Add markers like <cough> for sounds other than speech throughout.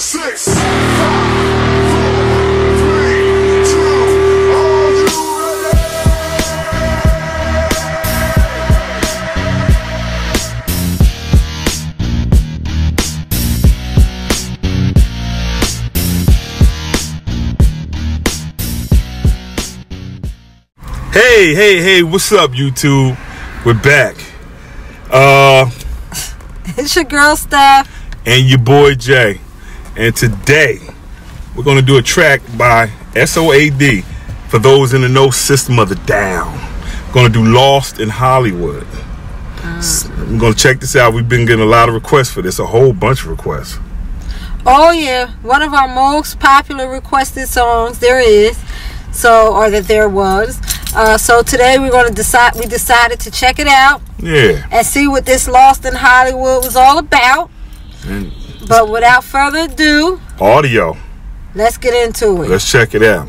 six, five, four, three, two, are you ready? Hey, hey, hey, what's up, YouTube? We're back. Uh, <laughs> It's your girl Steph. and your boy Jay. And today, we're gonna do a track by SOAD for those in the know system of the down. gonna do Lost in Hollywood. S- I'm gonna check this out. We've been getting a lot of requests for this, a whole bunch of requests. Oh yeah, one of our most popular requested songs there is. So or that there was. Uh, so today we're gonna decide we decided to check it out Yeah. and see what this Lost in Hollywood was all about. And But without further ado, audio. let's get into it. Let's check it out.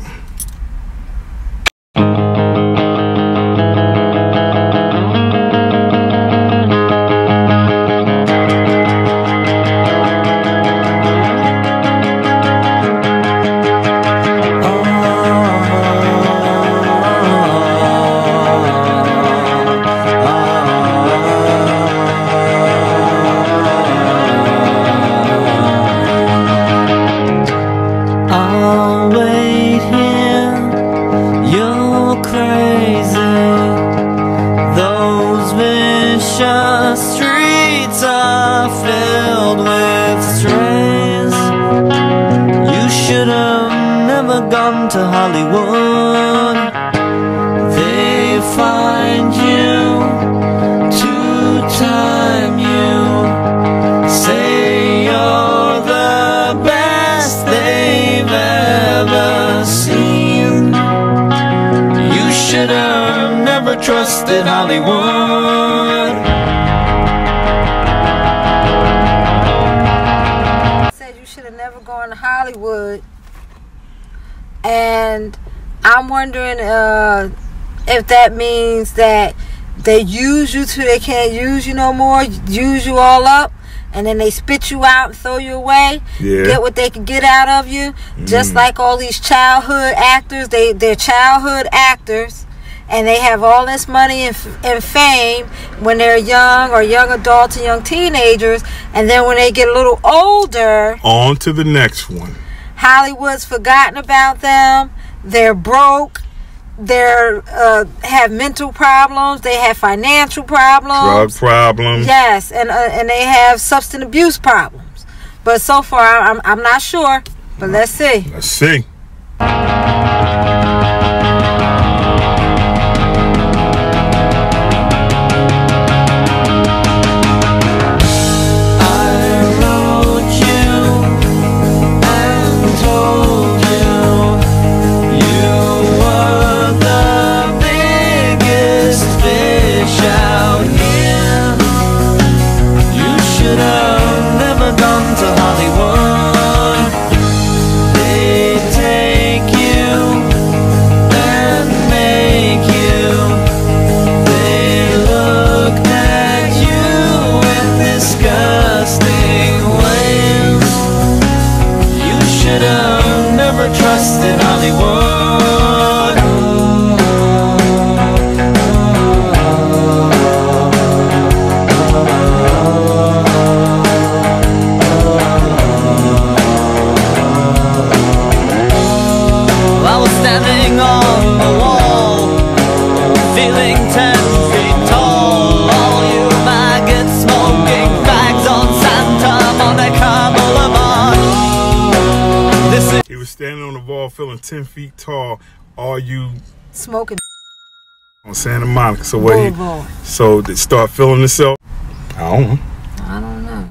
Gone to Hollywood. They find you to time you. Say you're the best they've ever seen. You should have never trusted Hollywood. said you should have never gone to Hollywood. And I'm wondering uh, if that means that they use you till they can't use you no more, use you all up, and then they spit you out and throw you away. Yeah. Get what they can get out of you. Just like all these childhood actors, they they're childhood actors. And they have all this money and, f- and fame when they're young or young adults and young teenagers. And then when they get a little older, On to the next one. Hollywood's forgotten about them. They're broke. They're uh, have mental problems. They have financial problems. Drug problems. Yes, and uh, and they have substance abuse problems. But so far, I'm I'm not sure. But let's see. Let's see. Was standing on the wall feeling 10 feet tall. Are you Smoking on Santa Monica? So what he, so they start feeling himself? I don't know. I don't know.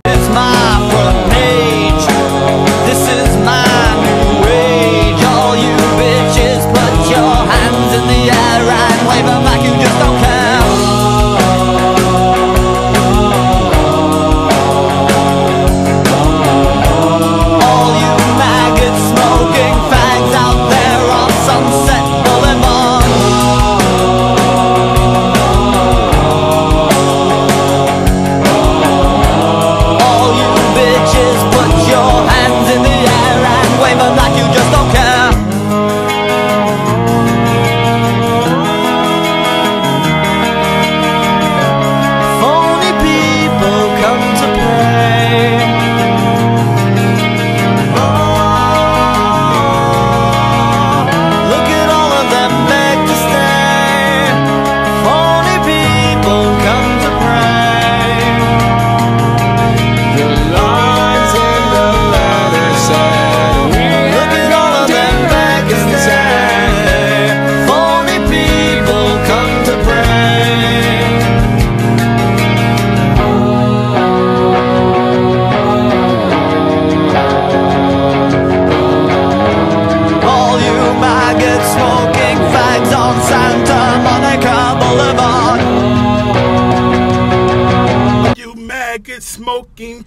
Smoking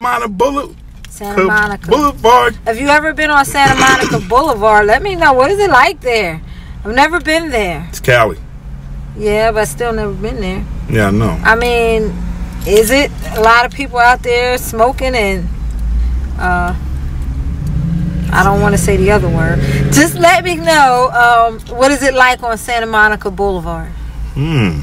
Monica Boulevard. Santa Monica. Boulevard. Have you ever been on Santa Monica <coughs> Boulevard? Let me know. What is it like there? I've never been there. It's Cali. Yeah, but still never been there. Yeah, I know. I mean, is it a lot of people out there smoking and uh I don't want to say the other word. Just let me know um, what is it like on Santa Monica Boulevard. Hmm.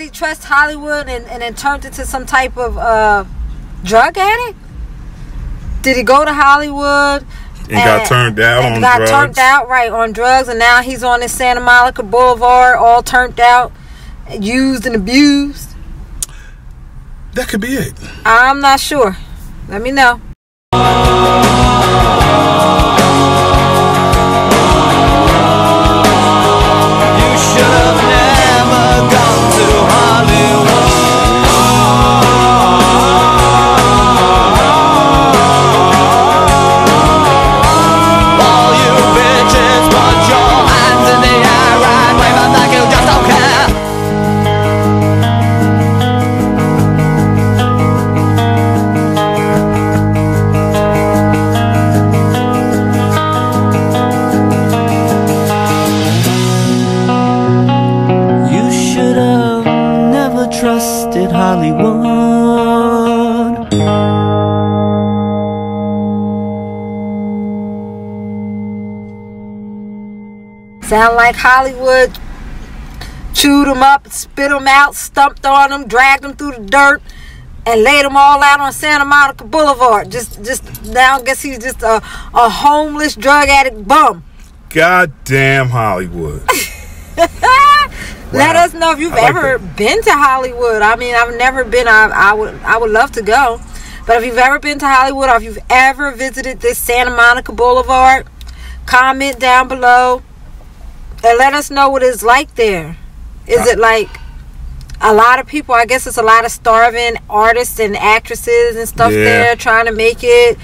Did he trust Hollywood and, and then turned into some type of uh, drug addict? Did he go to Hollywood? And got turned out and on got drugs. turned out, right, on drugs, and now he's on this Santa Monica Boulevard, all turned out, used and abused. That could be it. I'm not sure. Let me know. Sound like Hollywood chewed them up, spit them out, stumped on them, dragged them through the dirt, and laid them all out on Santa Monica Boulevard. Just, just now, I guess he's just a, a homeless drug addict bum. Goddamn Hollywood. <laughs> Let us know if you've like ever been to Hollywood. I mean, I've never been. I, I would, I would love to go. But if you've ever been to Hollywood, or if you've ever visited this Santa Monica Boulevard, comment down below and let us know what it's like there. Is it like a lot of people? I guess it's a lot of starving artists and actresses and stuff Yeah. there trying to make it.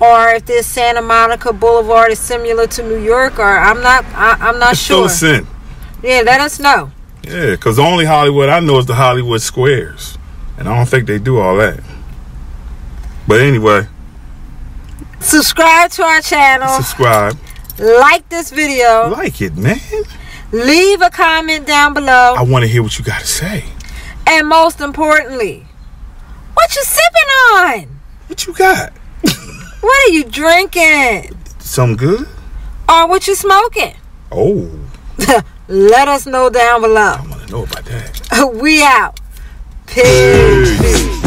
Or if this Santa Monica Boulevard is similar to New York, or I'm not, I, I'm not fill sure. in. Yeah, let us know. Yeah, because the only Hollywood I know is the Hollywood Squares. And I don't think they do all that. But anyway, subscribe to our channel subscribe. Like this video Like it, man. leave a comment down below I want to hear what you got to say. and most importantly what you sipping on What you got? <laughs> what are you drinking Some good? or what you smoking Oh, <laughs> let us know down below I want to know about that. <laughs> we out peace. Peace.